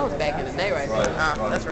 That was back in the day, right there. Uh, that's